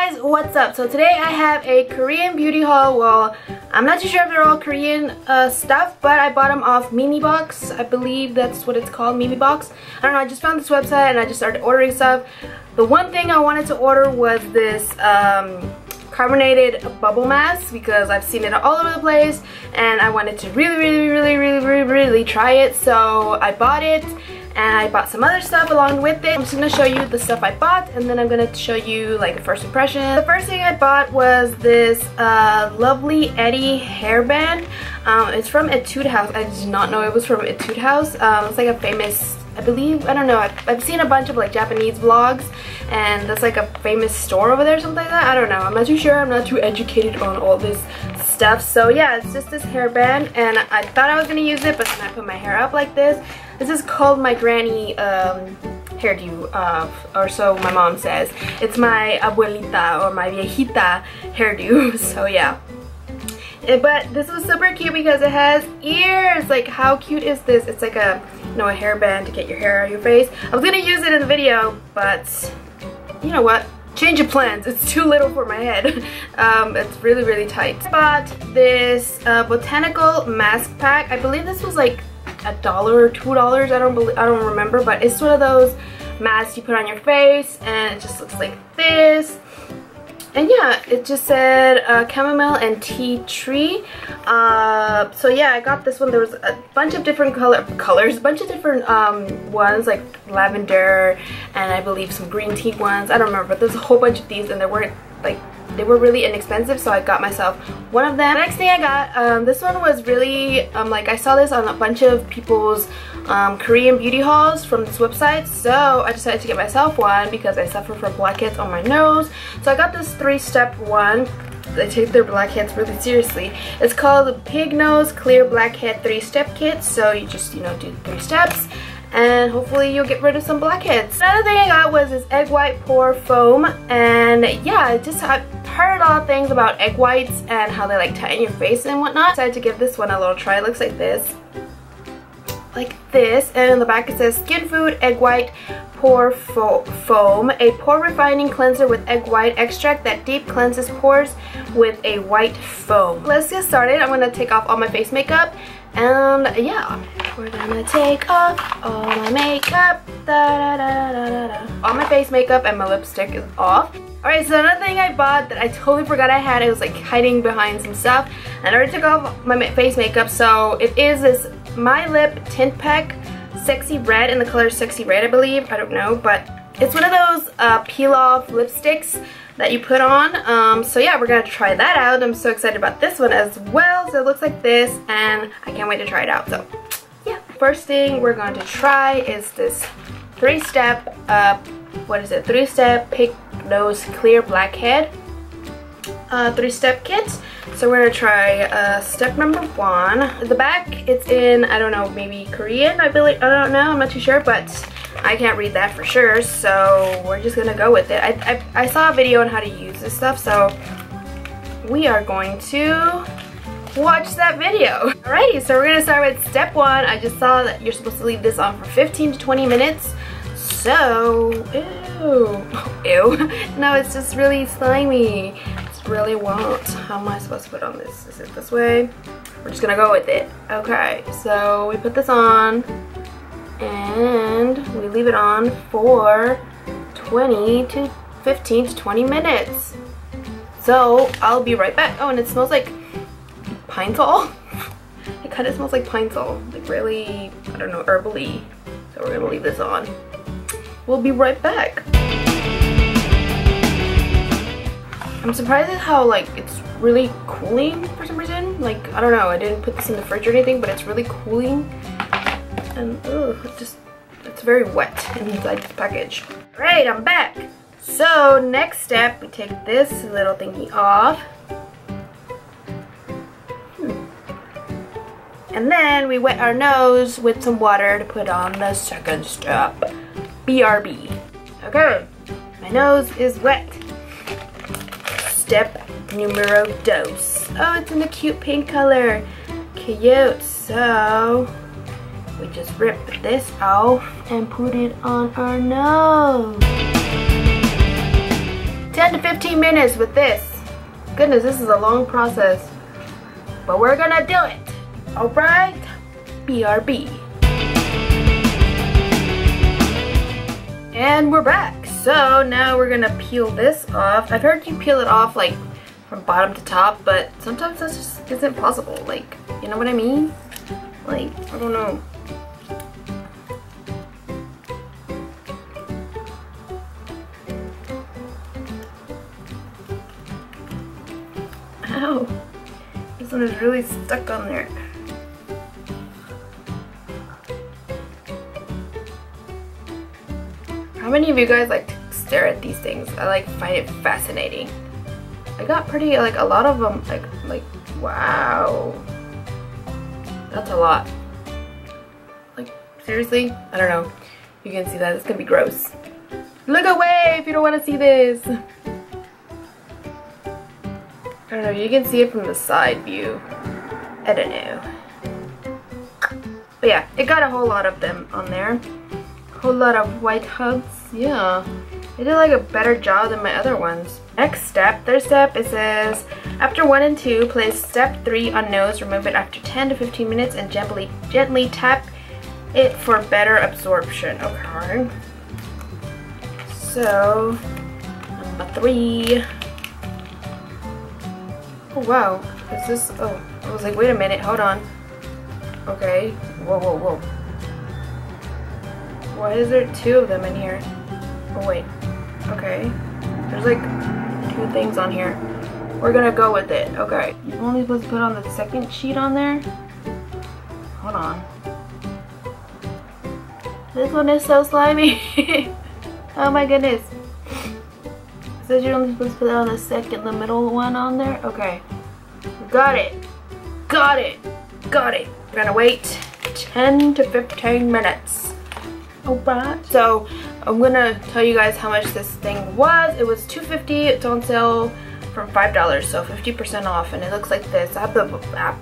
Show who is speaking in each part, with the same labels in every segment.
Speaker 1: guys, what's up? So today I have a Korean beauty haul. Well, I'm not too sure if they're all Korean uh, stuff, but I bought them off Memebox. I believe that's what it's called, Memebox. I don't know, I just found this website and I just started ordering stuff. The one thing I wanted to order was this um, carbonated bubble mask because I've seen it all over the place and I wanted to really, really, really, really, really, really try it. So I bought it and I bought some other stuff along with it. I'm just gonna show you the stuff I bought and then I'm gonna show you like a first impression. The first thing I bought was this uh, Lovely Etti hairband. Um, it's from Etude House. I did not know it was from Etude House. Um, it's like a famous I believe, I don't know, I've, I've, seen a bunch of like Japanese vlogs and that's like a famous store over there something like that. I don't know, I'm not too sure, I'm not too educated on all this stuff. So yeah, it's just this hairband and I thought I was to use it but then I put my hair up like this. This is called my granny um, hairdo, uh, or so my mom says. It's my abuelita or my viejita hairdo, so yeah. Eh, but this was super cute because it has ears. Like, how cute is this? It's like a, you know, a hairband to get your hair out of your face. I was gonna use it in the video, but you know what? Change of plans. It's too little for my head. Um, it's really, really tight. I bought this uh, botanical mask pack. I believe this was like a dollar or two dollars I don't believe I don't remember but it's one of those masks you put on your face and it just looks like this. And yeah it just said uh, chamomile and tea tree. Uh, so yeah I got this one. There was a bunch of different color colors a bunch of different um, ones like lavender and I believe some green tea ones. I don't remember but there's a whole bunch of these and there weren't like they were really inexpensive so I got myself one of them. The next thing I got, um, this one was really, um, like I saw this on a bunch of people's um, Korean beauty hauls from this website so I decided to get myself one because I suffer from blackheads on my nose. So I got this three-step one they take their blackheads really seriously. It's called the Pig Nose Clear Blackhead 3-Step Kit. So you just, you know, do three steps and hopefully you'll get rid of some blackheads. Another thing I got was this egg white pore foam and yeah, I just I've heard a lot of things about egg whites and how they like tighten your face and whatnot. Decided to give this one a little try. It looks like this. Like this and in the back it says skin food egg white pore fo foam a pore refining cleanser with egg white extract that deep cleanses pores with a white foam. Let's get started. I'm to take off all my face makeup and yeah, we're gonna take off all my makeup. Da, da, da. All my face makeup and my lipstick is off. Alright, so another thing I bought that I totally forgot I had, it was like hiding behind some stuff. And I already took off my face makeup, so it is this My Lip Tint Pack Sexy Red in the color Sexy Red, I believe. I don't know, but it's one of those uh, peel-off lipsticks that you put on. Um, so yeah, we're gonna try that out. I'm so excited about this one as well. So it looks like this and I can't wait to try it out. So yeah, first thing we're going to try is this three-step, uh, what is it? Three-step Pig Nose Clear Blackhead uh, three-step kit. So we're gonna try uh, step number one. The back, it's in, I don't know, maybe Korean, I believe, I don't know, I'm not too sure, but I can't read that for sure, so we're just gonna go with it. I, I, I saw a video on how to use this stuff, so we are going to watch that video. Alrighty, so we're gonna start with step one. I just saw that you're supposed to leave this on for 15 to 20 minutes. So, ew, ew. no, it's just really slimy. It's really won't. How am I supposed to put on this? Is it this way? We're just gonna go with it. Okay, so we put this on and we leave it on for 20 to 15 to 20 minutes. So I'll be right back. Oh, and it smells like pine sol. it kind of smells like pine sol, like really, I don't know, herbally. So we're gonna leave this on. We'll be right back. I'm surprised at how like it's really cooling for some reason. Like, I don't know, I didn't put this in the fridge or anything, but it's really cooling and oh, it just it's very wet inside this package. Alright, I'm back. So next step, we take this little thingy off. Hmm. And then we wet our nose with some water to put on the second step. BRB. Okay, my nose is wet. Step numero dos. Oh, it's in a cute pink color. Cute. So, we just rip this off and put it on our nose. 10 to 15 minutes with this. Goodness, this is a long process. But we're gonna do it. Alright? BRB. And we're back. So now we're gonna peel this off. I've heard you peel it off like from bottom to top, but sometimes that just isn't possible. Like, you know what I mean? Like, I don't know. Ow. This one is really stuck on there. How many of you guys like to stare at these things? I like find it fascinating. I got pretty, like a lot of them, like, like, wow. That's a lot. Like, seriously? I don't know. You can see that, it's gonna be gross. Look away if you don't wanna see this. I don't know, you can see it from the side view. I don't know. But yeah, it got a whole lot of them on there. Whole lot of white hubs. Yeah. They did like a better job than my other ones. Next step, third step, it says, after 1 and 2, place step 3 on nose, remove it after 10 to 15 minutes and gently, gently tap it for better absorption. Okay. So, number 3. Oh wow, is this, oh, I was like, wait a minute, hold on. Okay, whoa, whoa, whoa. Why is there two of them in here? Oh wait, okay. There's like two things on here. We're gonna go with it, okay. You're only supposed to put on the second sheet on there? Hold on. This one is so slimy. oh my goodness says you're only supposed to put that on the second, the middle one on there? Okay. Got it. Got it. Got it. We're gonna wait 10 to 15 minutes. Oh, Alright. So I'm gonna tell you guys how much this thing was. It was 250 It's on sale from $5, so 50% off. And it looks like this. I have the app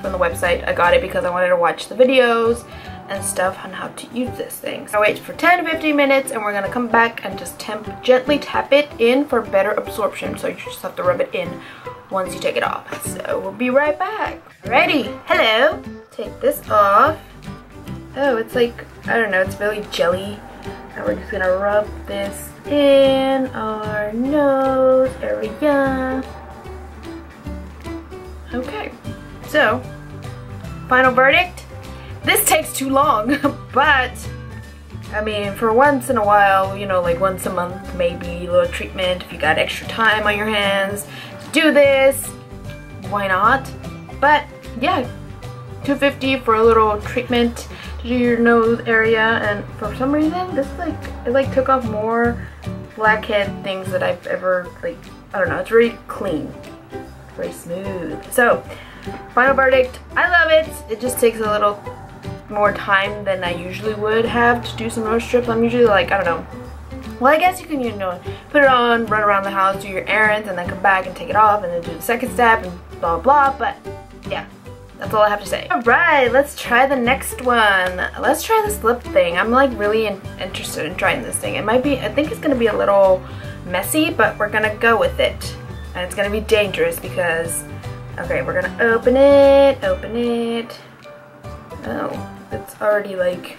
Speaker 1: from the website. I got it because I wanted to watch the videos and stuff on how to use this thing. So I wait for 10-15 minutes and we're gonna come back and just temp gently tap it in for better absorption. So you just have to rub it in once you take it off. So we'll be right back. Ready? Hello. Take this off. Oh, it's like, I don't know, it's really jelly. And we're just gonna rub this in our nose area. Okay, so final verdict this takes too long, but I mean, for once in a while, you know, like once a month, maybe a little treatment if you got extra time on your hands do this, why not? But yeah, 250 for a little treatment to do your nose area and for some reason this like it like took off more blackhead things that I've ever like I don't know it's very clean very smooth so final verdict I love it it just takes a little more time than I usually would have to do some road trips. I'm usually like, I don't know. Well, I guess you can, you know, put it on, run around the house, do your errands, and then come back and take it off, and then do the second step, and blah, blah, but yeah. That's all I have to say. Alright, let's try the next one. Let's try this lip thing. I'm like really in interested in trying this thing. It might be, I think it's gonna be a little messy, but we're gonna go with it. And it's gonna be dangerous because, okay, we're gonna open it, open it. Oh, it's already like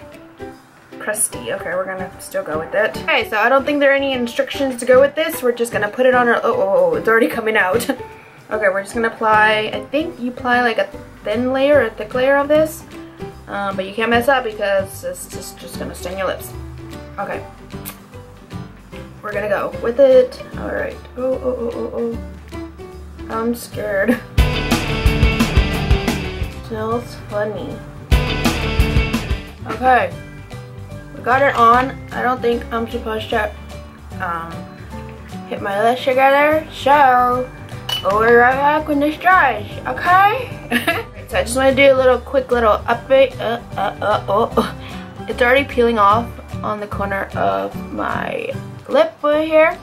Speaker 1: crusty. Okay, we're gonna still go with it. Okay, so I don't think there are any instructions to go with this. We're just gonna put it on our, oh, oh, oh it's already coming out. okay, we're just gonna apply, I think you apply like a thin layer, or a thick layer of this. Um, but you can't mess up because it's just, just gonna stain your lips. Okay. We're gonna go with it. All right. Oh, oh, oh, oh, oh. I'm scared. Smells funny. Okay, we got it on. I don't think I'm supposed to um, hit my lips together, so we'll be right back when this dries, okay? so I just want to do a little quick little update. Uh, uh, uh, oh. It's already peeling off on the corner of my lip right here.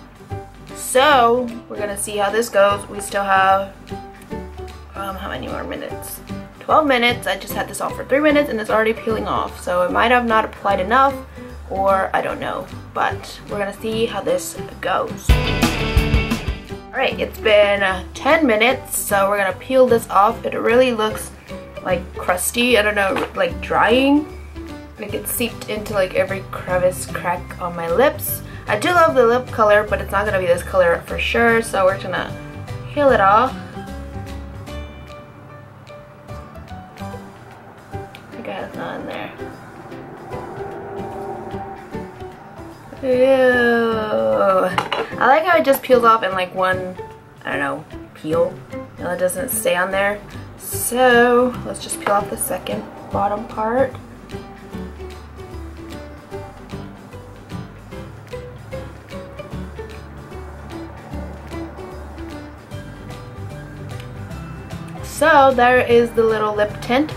Speaker 1: So we're gonna see how this goes. We still have um, how many more minutes? 12 minutes. I just had this on for 3 minutes and it's already peeling off. So it might have not applied enough or I don't know. But we're gonna see how this goes. Alright, it's been uh, 10 minutes, so we're gonna peel this off. It really looks like crusty, I don't know, like drying. Like it seeped into like every crevice crack on my lips. I do love the lip color, but it's not gonna be this color for sure, so we're gonna peel it off. I got it's not in there. Ew. I like how it just peels off in like one, I don't know, peel. And it doesn't stay on there. So let's just peel off the second bottom part. So there is the little lip tint.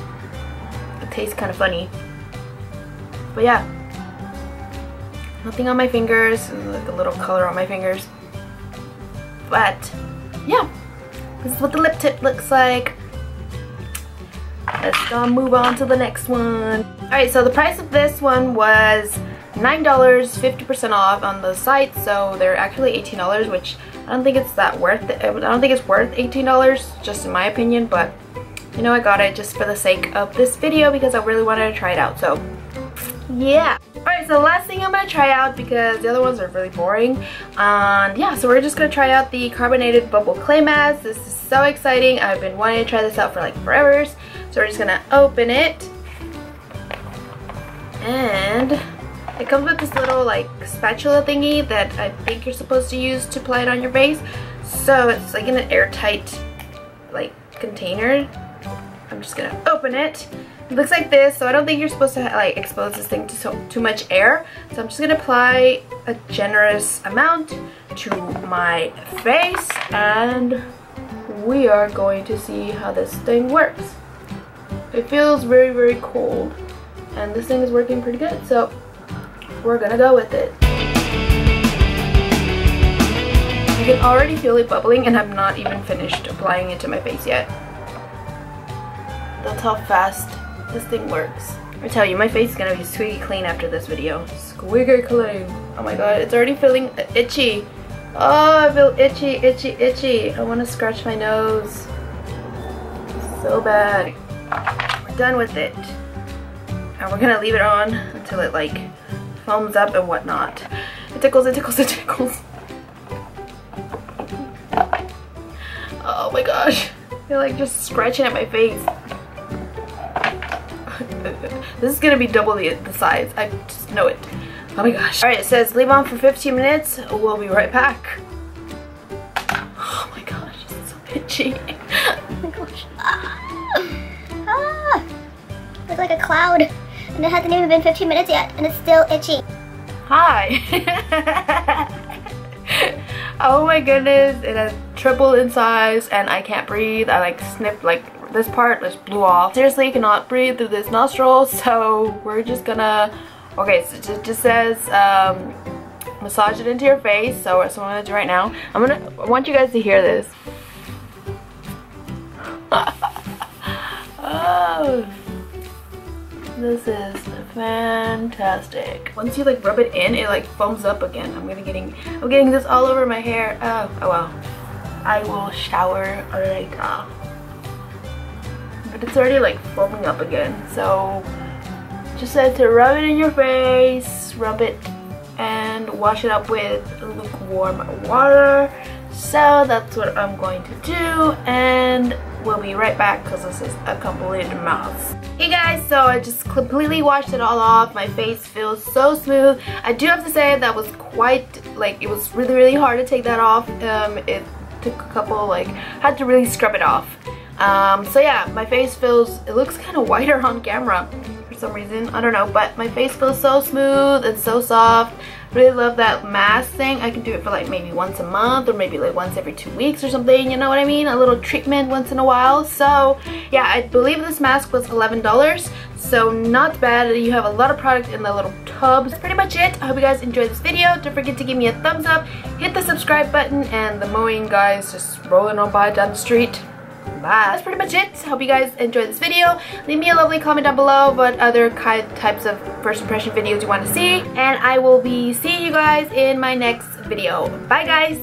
Speaker 1: Tastes kind of funny. But yeah. Nothing on my fingers. Like a little color on my fingers. But yeah. This is what the lip tip looks like. Let's go move on to the next one. Alright, so the price of this one was $9, 50% off on the site, so they're actually $18, which I don't think it's that worth it. I don't think it's worth $18, just in my opinion, but you know I got it just for the sake of this video because I really wanted to try it out, so yeah. Alright, so the last thing I'm going to try out because the other ones are really boring. And yeah, so we're just going to try out the Carbonated Bubble Clay Mask. This is so exciting. I've been wanting to try this out for like forever. So we're just going to open it. And it comes with this little like spatula thingy that I think you're supposed to use to apply it on your face. So it's like in an airtight like container. I'm just gonna open it. It looks like this, so I don't think you're supposed to like expose this thing to so too much air. So I'm just gonna apply a generous amount to my face and we are going to see how this thing works. It feels very, very cold and this thing is working pretty good. So we're gonna go with it. You can already feel it bubbling and I'm not even finished applying it to my face yet. That's how fast this thing works. I tell you, my face is gonna be squeaky clean after this video. Squeaky clean. Oh my god, it's already feeling itchy. Oh, I feel itchy, itchy, itchy. I wanna scratch my nose. So bad. We're done with it. And we're gonna leave it on until it like foams up and whatnot. It tickles, it tickles, it tickles. Oh my gosh. I feel like just scratching at my face. this is gonna be double the, the size. I just know it. Oh my gosh. Alright, it says leave on for 15 minutes. We'll be right back. Oh my gosh, it's so itchy.
Speaker 2: oh my gosh. Ah. Ah. Looks like a cloud. And it hasn't even been 15 minutes yet, and it's still itchy.
Speaker 1: Hi. oh my goodness, it has tripled in size and I can't breathe. I like sniffed like this part just blew off. Seriously, cannot breathe through this nostril, so we're just gonna, okay, so it just says, um, massage it into your face, so that's what I'm gonna do right now. I'm gonna, I want you guys to hear this. oh. This is fantastic. Once you like rub it in, it like foams up again. I'm gonna getting I'm getting this all over my hair. Oh, oh well. I will shower later. It's already like foaming up again. So just said to rub it in your face, rub it and wash it up with lukewarm water. So that's what I'm going to do and we'll be right back because this is a complete mess. Hey guys, so I just completely washed it all off. My face feels so smooth. I do have to say that was quite, like, it was really, really hard to take that off. Um, it took a couple, like, had to really scrub it off. Um, so yeah, my face feels, it looks kind of whiter on camera for some reason. I don't know, but my face feels so smooth and so soft really love that mask thing. I can do it for like maybe once a month or maybe like once every two weeks or something, you know what I mean? A little treatment once in a while. So yeah, I believe this mask was $11. So not bad. You have a lot of product in the little tub. That's pretty much it. I hope you guys enjoyed this video. Don't forget to give me a thumbs up, hit the subscribe button, and the mowing guys just rolling on by down the street. That's pretty much it. Hope you guys enjoyed this video. Leave me a lovely comment down below what other types of first impression videos you want to see. And I will be seeing you guys in my next video. Bye guys!